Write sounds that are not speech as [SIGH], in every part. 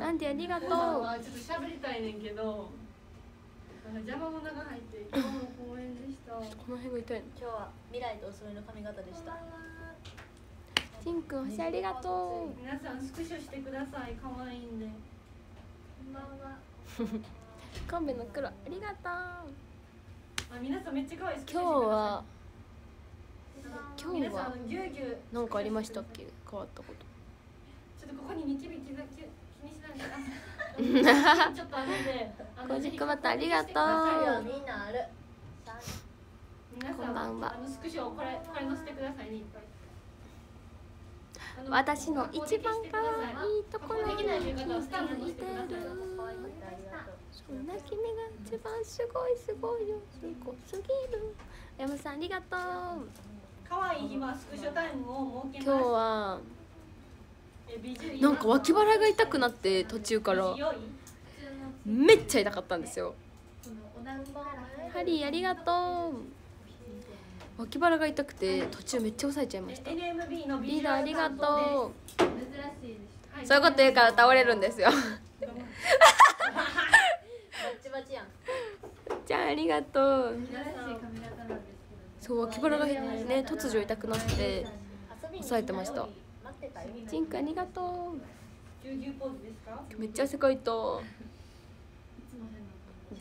ランディありがとう。ちょっと喋りたいねんけどなんか邪魔者が入って今日も公園でした。この辺が痛いの。今日は未来とお揃いの髪型でした。ティンくん星ありがとう。皆さんスクショしてください。可愛いんで。神戸の黒ありがとうあ皆さんめっちゃ可愛い。スクショ今日は今日はんぎゅうぎゅう何かありましたっけ？変わったこと。ちょっとここにニキビ気づき [LAUGHS] ちょっとあるんでコジクマタありがとう。皆さんこんばんはあのスクショこれこれ載せてくださいね私の一番可愛いところにできないという方はスタンプにしてくださいそんな君が一番すごいすごいよ。すごすぎる山さんありがとう可愛い日はスクショタイムを設け今ます。日はなんか脇腹が痛くなって途中から。めっちゃ痛かったんですよ。ハリーありがとう。脇腹が痛くて途中めっちゃ押さえちゃいました。リーダーありがとう。うそういうこと言うから倒れるんですよ。じゃあありがとう。そう脇腹がね突如痛くなって押さえてましたジンクありがとう。ぎゅうポーズですかうめっちゃ汗かいた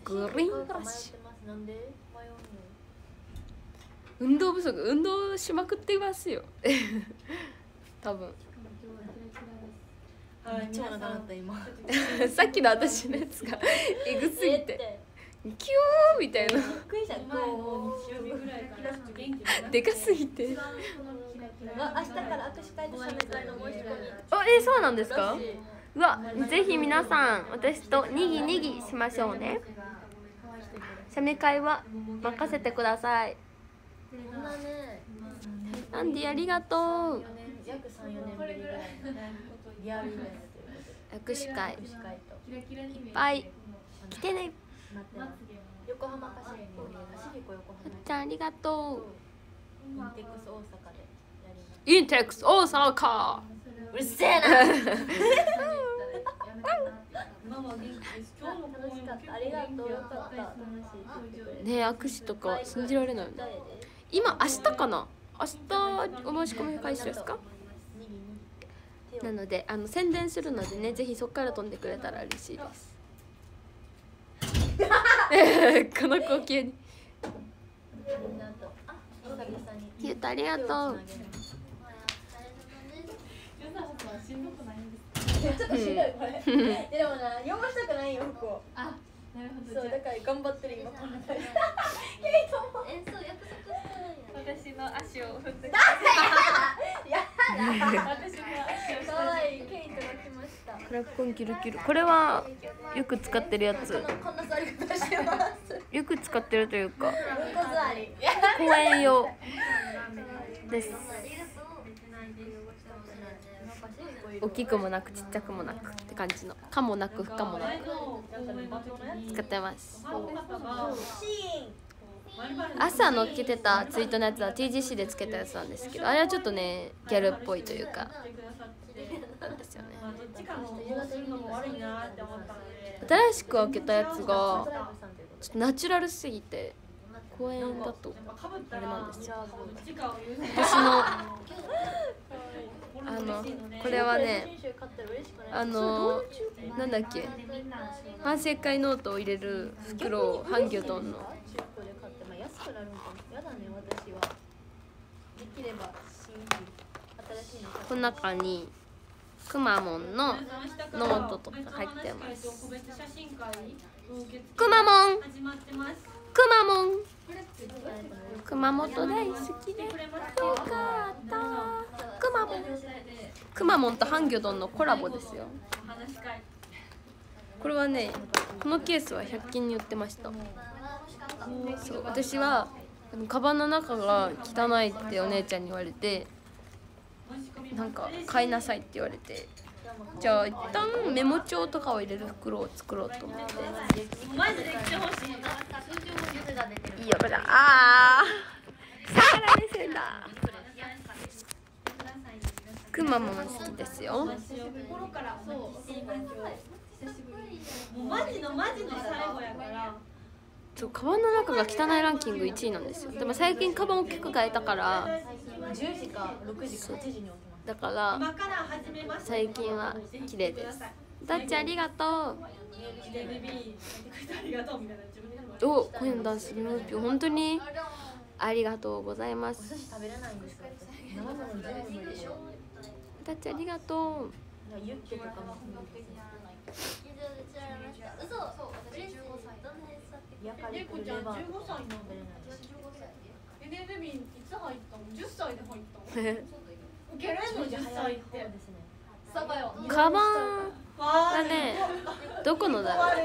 グリーンブラッ迷シュ運動不足運動しまくってますよ。多分。はい超長かった今。さっきの私のやつがえぐすぎて。キューみたいな。でかすぎて。あ明日から握手会と写メ会の申し込みあえそうなんですか？うわぜひ皆さん私とにぎにぎしましょうね。写メ会は任せてください。アンディありがとう。4年約34年ぶりぐらいリアルイベントということで握手会いっぱい来てね横浜パシフィコ横浜ちゃんありがとインテックス大阪でインテックス大阪うるせえな。ママ元気です今日の楽しかったありがとうよかった楽しいって言ってくれてね握手とか信じられない今明日かな明日お申し込み開始ですかなのであの宣伝するのでねぜひそこから飛ん。でくれたら嬉しいですこの光景にあ久々にゆうたありがとうしんどくないんですちょっとしんどいこれ。えでもな汚したくないよ服をあな。るほそうだから頑張ってる今こ約束し私の足を振って。や私の足をかわい。い。ケイトが来ましたクラッコンキルキルこれはよく使ってるやつこんな座り方してますよく使ってるとい。うか公園用です大きくもなくちっちゃくもなくって感じの。かもなく不可もなく。使ってます。朝乗っけてたツイートのやつは TGC でつけたやつなんですけどあれはちょっとねギャルっぽいというかですよね。新しく開けたやつがちょっとナチュラルすぎて公園だとあれらなんですよ。私のあのこれはねあのなんだっけ？反省会ノートを入れる袋をハンギョドンの。この中にくまモンのノートとか入ってますくまモンくまモン熊本大好きでよかったくまモンくまモンとハンギョドンのコラボですよ。これはねこのケースは100均に売ってました。そう私はカバンの中が汚いってお姉ちゃんに言われてなんか買いなさいって言われてじゃあ一旦メモ帳とかを入れる袋を作ろうと思って。マジで来てほしいいいよこれあー。さら目線だくまモン好きですよ。そうもうマジのマジの最後やから。そうカバンの中が汚いランキング1位なんですよ。でも最近カバン大きく変えたから。10時か6時か8時に起きます。だから最近は綺麗です。ダッチありがとう。お声のダンス本当にありがとうございますお寿司食べれないんです。か私生もの？全部無理でダッチありがとうユッケとかもゆうこちゃんクレバー15歳なの食べれない。です15歳えねベビーい。つ入ったの10歳で入ったの受けれんの10歳ってカバンが悪ねどこのだ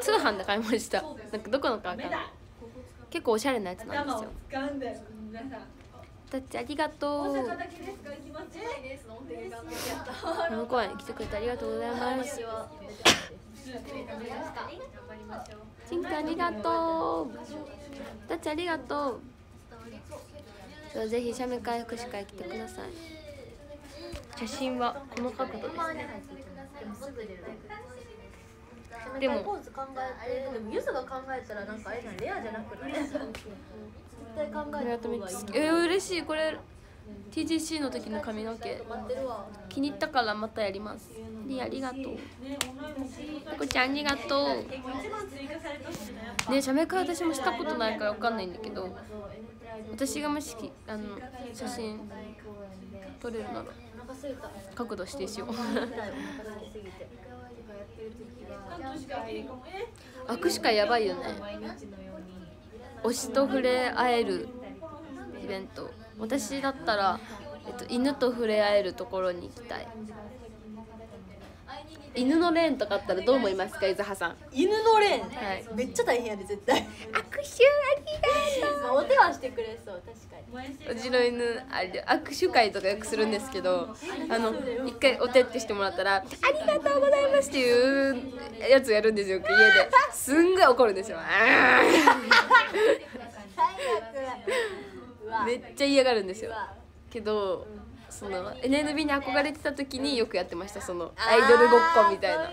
通販で買い。ましたなんかどこのかわかんない。結構おしゃれなやつなんです頭をよ掴んで皆さんダッチありがと大う。こ来てくれてありがとうございます。ありがとう。ダッチありがとう。じゃあぜひ写メ会福祉会来てください。写真はこの角度です。ねでもでもでもポーズ考えてでもユズが考えたらなんかあれじゃんレアじゃなくない？絶 [LAUGHS] 対考これえた方がいいえー、嬉しい。これ TGC の時の髪の毛。気に入ったからまたやります。リありがとう。ここちゃんありがとう。ね写メ会私もしたことないからわかんないんだけど私がもしきあの写真撮れるなら角度指定しよう。[LAUGHS] 握手会やばいよね推しと触れ合えるイベント。私だったら、えっと、犬と触れ合えるところに行きたい。犬のレーンとかあったらどう思いますか伊豆葉さん？犬のレーン？はい。めっちゃ大変やで絶対。握手ありまあお手はしてくれそう確かに。ううちの犬あれ握手会とかよくするんですけどあの一回お手ってしてもらったら「ありがとうございます」っていうやつやるんですよ家で。すんごい怒るんですよ。[LAUGHS] めっちゃ嫌がるんですよ。けどその NNB に憧れてた時によくやってましたそのアイドルごっこみたいな。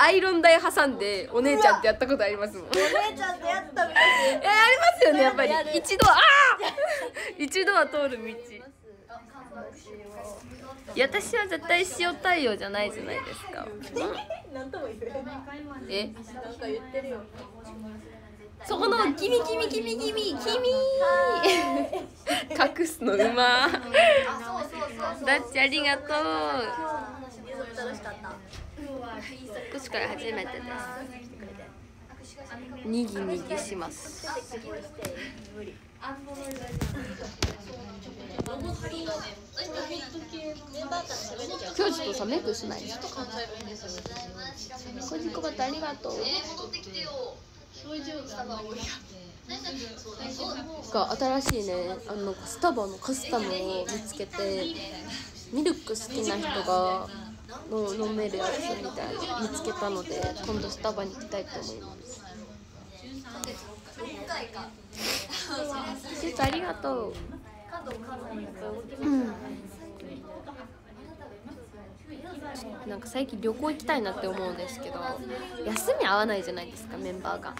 アイロン台挟んでお姉ちゃんってやったことありますもん。お姉ちゃんとやったみ [LAUGHS] えありますよねやっぱり。一度あー！[LAUGHS] 一度は通る道いや私は絶対塩対応じゃないじゃないですか。なん？とも言え？えなんか言ってるよ。そこのギミギミギミギミ。ギミ。隠すのうま。あそうそうそうそうダッチありがとう。楽しかった。福祉会初めてです。にぎにぎします無理メンバーから喋っちゃう今日ちょっとさメイクしないこじこばとありがとう戻ってきてよスタバ多いやが新しいねあのスタバのカスタムを見つけてミルク好きな人がの飲めるやつみたいな見つけたので今度スタバに行きたいと思います6回かちょっとありがとう。うん。なんか最近旅行行きたいなって思うんですけど休み合わないじゃないですかメンバーが。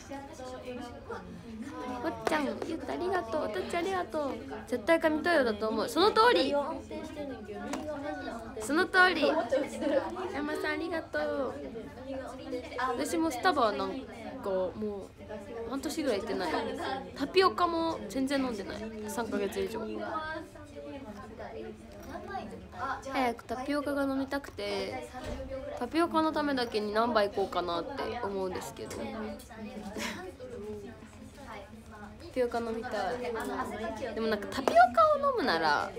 おっちゃんゆったありがとう。おっちゃんありがとう。絶対神トヨだと思う。その通り。その通り。山さんありがとう。私もスタバはなんかもう半年ぐらい行ってない。タピオカも全然飲んでない。3ヶ月以上。早くタピオカが飲みたくてタピオカのためだけに何杯行こうかなって思うんですけど。タピオカ飲みたい。でもなんかタピオカを飲むなら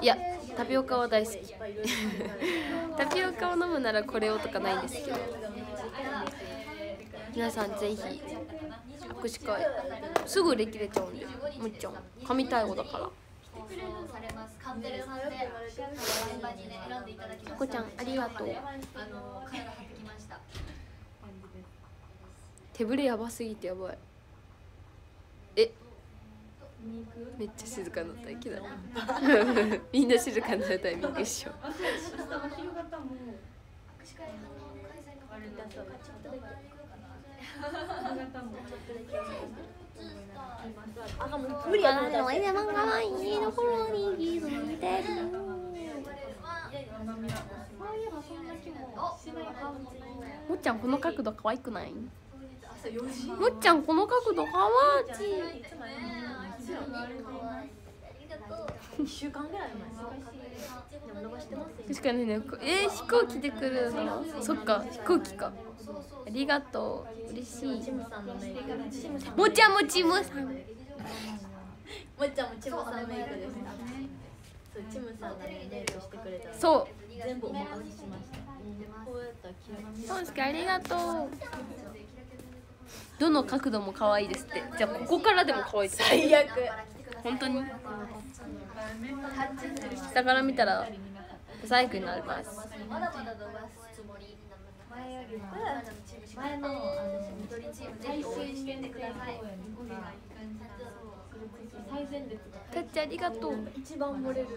いやタピオカは大好き。[LAUGHS] タピオカを飲むならこれをとかないんですけど。皆さんぜひ握手会すぐ売り切れちゃうんでむっちゃん。神対応だから。ここちゃんありがとう。あのカメラ貼ってきました。手ぶれやばすぎてやばい。え？見に行くめっちゃ静かになった。らいけない [LAUGHS] みんな静かになるタイミング一緒。う明無理やと思ったらいいいところに気づいてるもっちゃんこの角度可愛くない朝4時もっちゃんこの角度可愛い。い1週間ぐらい前。でも伸ばしてますよ確かにねえー、飛行機で来るの？そっか飛行機か。ありがとう。嬉しい。もっちゃんもちむさん。もっちゃんもチムさんのメイクですそうチムさんがねメイクしてくれたのそう。全部お任せしました。こうありがとう。どの角度も可愛いですって。じゃあここからでも可愛い最悪。本当に下から見たらブサイクになります。まだまだ伸ばすつもり前よりも前の緑チームぜひ応援してってください最前列タッチありがとう。一番漏れる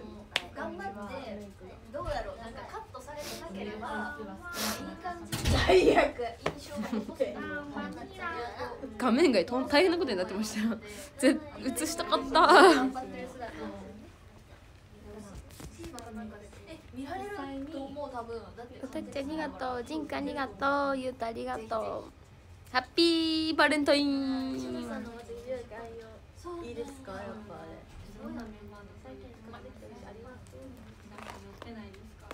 頑張って。どうやろうなんかカットされてなければいい感じに最悪印象が残ってる画面外とん大変なことになってました。よ [LAUGHS] ぜ映したかった頑張ってる姿え見られると思う多分だってタッチありがとう。ジンクありがとう。ゆうたありがとう。ハッピーバレンタイン。いいですか？やっぱあれすごいなメンバーの最近使ってきてるしありがとうなんか乗ってないですか？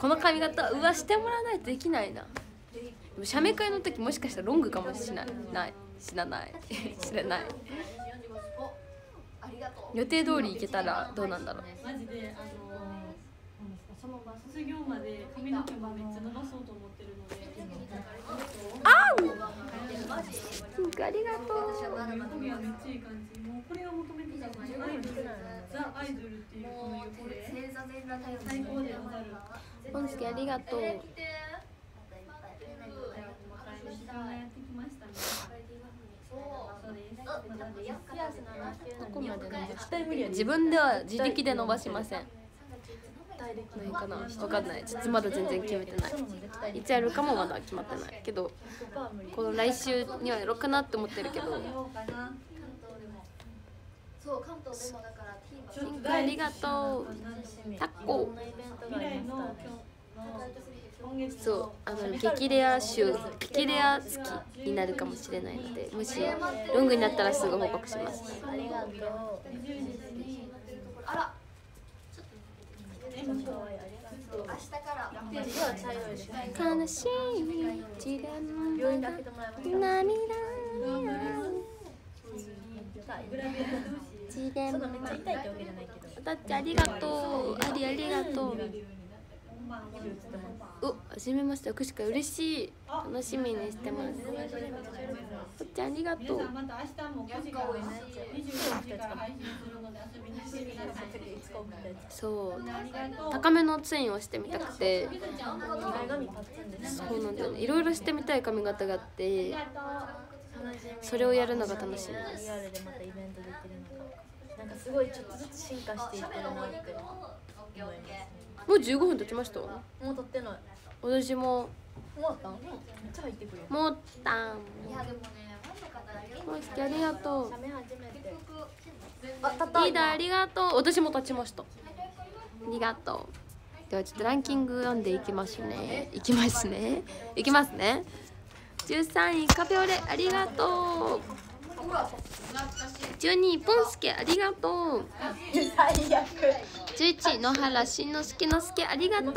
この髪型うわしてもらわないとできないな。でも写メ会の時もしかしたらロングかもしれない。ない。[LAUGHS] 知らない。知らない予定通り行けたらどうなんだろうマジであの卒業まで髪の毛もめっちゃ伸ばそうと思ってるので。ジンクありがとう。はめっちゃいい感じもうこれを求めてたのにアイドルザ・アイドルっていうこのもう。横で正座全裸タイプ最高でござるポンスケありがとう自分では自力で伸ばしませんないかな。わかんない。ちょっとまだ全然決めてない。いつやるかもまだ決まってないけど100%無理この来週にはやろうかなって思ってるけど。ありがとうタッコそうあの激レア週激レア月になるかもしれないのでもしロングになったらすぐ報告します。ありがとうあら悲しい。一連病院で開けても涙ありがとう。ありありがとうお、初めまして握手会嬉しい。楽しみにしてます。たっちありがとう。皆さんまた明日も9時から24時から配信するので遊びに来てください。そう。高めのツインをしてみたくて。そうなんだよね。いろいろしてみたい髪型があって。それをやるのが楽しみです。なんかすごいちょっとずつ進化していってるなってもう15分経ちました？もう撮ってない。私も。もうた？めっちゃ入ってくるよ。もったん。いやでもねもうすけありがとう。リーダーありがとう。私も立ちました。ありがとう。ではちょっとランキング読んでいきますね。いきますね。いきますね。13位カフェオレありがとう12位ポンスケありがとう。最悪11位野原しんのすけのすけありがとう。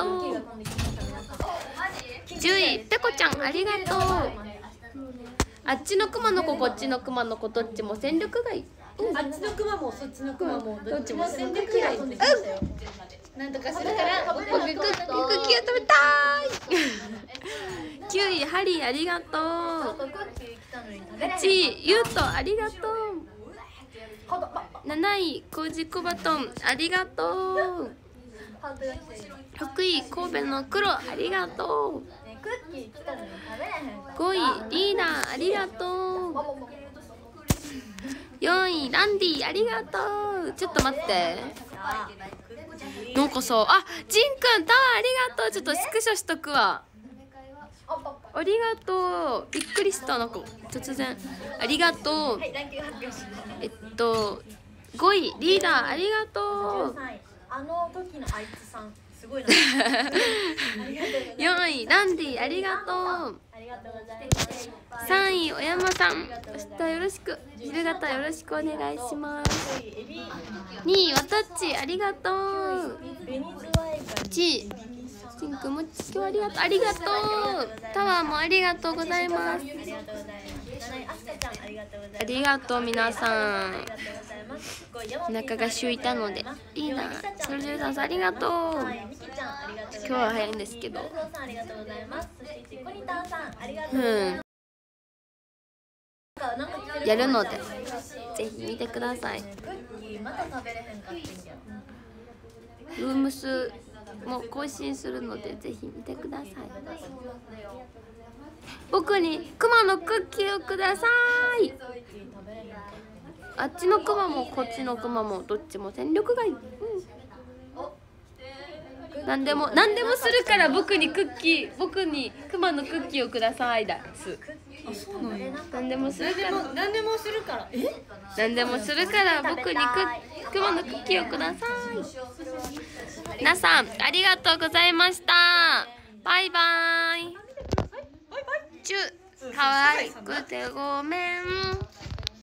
10位ペコちゃんありがとう。あっちのクマの子こっちのクマの子どっちも戦力外。あっちのクマもそっちのクマもどっちも戦略外なんとかするから僕クッキーを食べたい [LAUGHS] 9位ハリーありがとう。クッキー来たのに食べれへん8位ゆうとありがとう。7位コージコバトンありがとう。ハートが来てる6位神戸の黒ありがとう。5位リーダーありがとう。4位ランディありがとう。ちょっと待って。なんかさあジンくんタワーありがとう。ちょっとスクショしとくわありがとう。びっくりした。なんか突然。ありがとう。えっと5位リーダーありがとう。13位あの時のあいつさんすごいな。[LAUGHS] ありがとうございます。4位ランディありがとうありがとうございます3位お山さん。明日よろしく昼方よろしくお願いします。エビ。2位わたっちありがとう。ベニズワイガニ。1位シンくんも今日ありがとうありがとう。タワーもありがとうございます。ありがとうございます7位アスカちゃんありがとうございますありがとう皆さん。ありがとうございます5位ヤマピーさんお腹が空いたので。いいな。それぞれさんありがとう。今日は早いんですけど。うん。やるのでぜひ見てください。ルームスも更新するのでぜひ見てください。僕にクマのクッキーをください。あっちのクマもこっちのクマもどっちも戦力外、うん、何でも何でもするから僕にクッキー僕にクマのクッキーをくださいだす何でもするから。何でもするから。え？何でもするから僕にククマのクッキーをください。皆さんありがとうございました。バイバイ。チュ可愛くてごめん